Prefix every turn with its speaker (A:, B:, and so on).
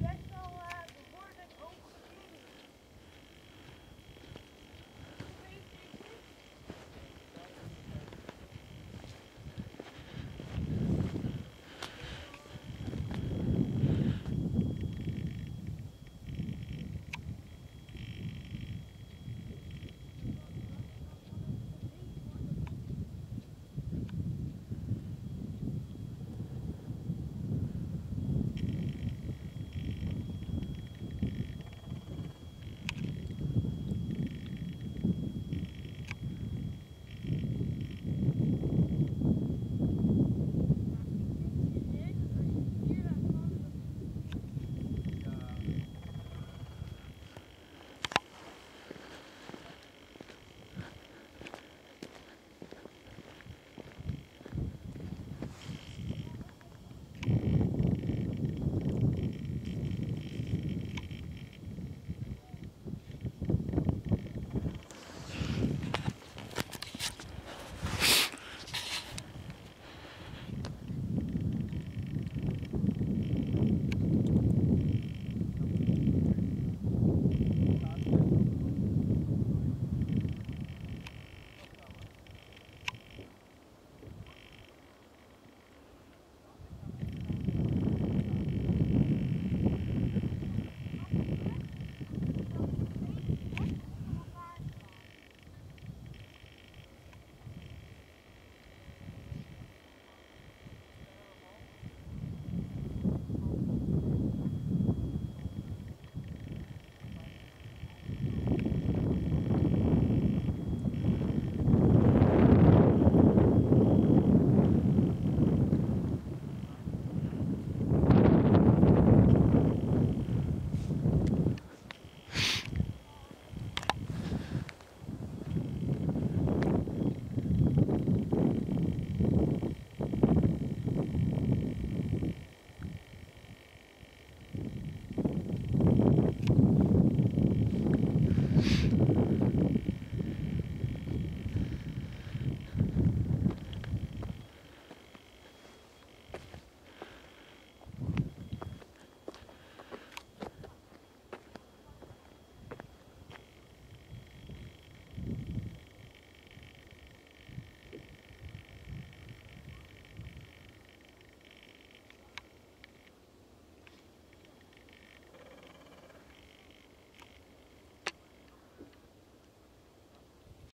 A: Yes.